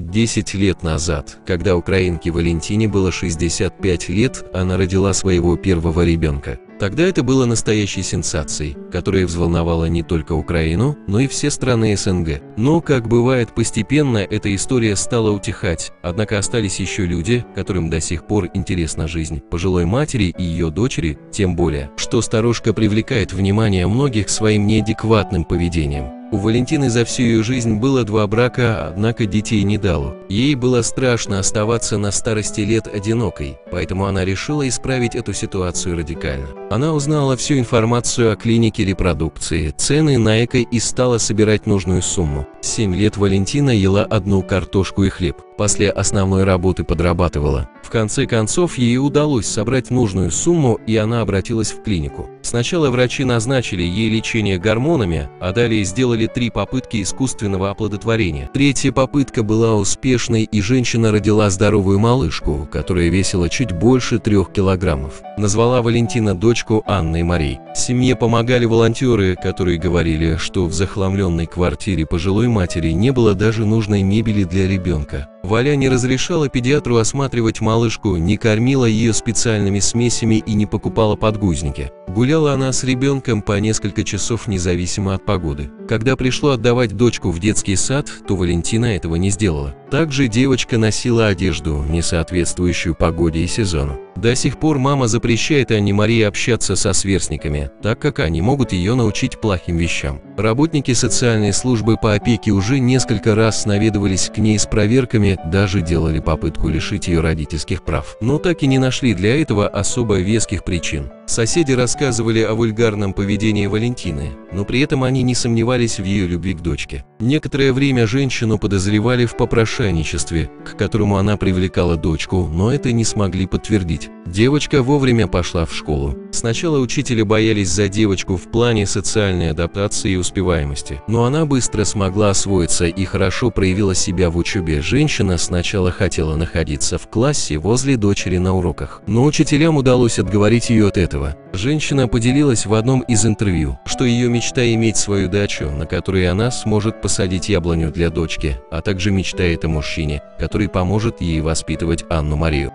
10 лет назад, когда украинке Валентине было 65 лет, она родила своего первого ребенка. Тогда это было настоящей сенсацией, которая взволновала не только Украину, но и все страны СНГ. Но, как бывает постепенно, эта история стала утихать, однако остались еще люди, которым до сих пор интересна жизнь пожилой матери и ее дочери, тем более, что старушка привлекает внимание многих своим неадекватным поведением. У Валентины за всю ее жизнь было два брака, однако детей не дало. Ей было страшно оставаться на старости лет одинокой, поэтому она решила исправить эту ситуацию радикально. Она узнала всю информацию о клинике репродукции, цены на эко и стала собирать нужную сумму. Семь лет Валентина ела одну картошку и хлеб. После основной работы подрабатывала. В конце концов, ей удалось собрать нужную сумму, и она обратилась в клинику. Сначала врачи назначили ей лечение гормонами, а далее сделали три попытки искусственного оплодотворения. Третья попытка была успешной, и женщина родила здоровую малышку, которая весила чуть больше трех килограммов. Назвала Валентина дочку Анной Марей. Семье помогали волонтеры, которые говорили, что в захламленной квартире пожилой матери не было даже нужной мебели для ребенка. Валя не разрешала педиатру осматривать малышку, не кормила ее специальными смесями и не покупала подгузники. Гуляла она с ребенком по несколько часов независимо от погоды. Когда пришло отдавать дочку в детский сад, то Валентина этого не сделала. Также девочка носила одежду, не соответствующую погоде и сезону. До сих пор мама запрещает Анне Марии общаться со сверстниками, так как они могут ее научить плохим вещам. Работники социальной службы по опеке уже несколько раз наведывались к ней с проверками, даже делали попытку лишить ее родительских прав. Но так и не нашли для этого особо веских причин. Соседи рассказывали о вульгарном поведении Валентины, но при этом они не сомневались в ее любви к дочке. Некоторое время женщину подозревали в попрошайничестве, к которому она привлекала дочку, но это не смогли подтвердить. Девочка вовремя пошла в школу. Сначала учителя боялись за девочку в плане социальной адаптации и успеваемости, но она быстро смогла освоиться и хорошо проявила себя в учебе. Женщина сначала хотела находиться в классе возле дочери на уроках, но учителям удалось отговорить ее от этого. Женщина поделилась в одном из интервью, что ее мечта иметь свою дачу, на которой она сможет посадить яблоню для дочки, а также мечтает о мужчине, который поможет ей воспитывать Анну Марию.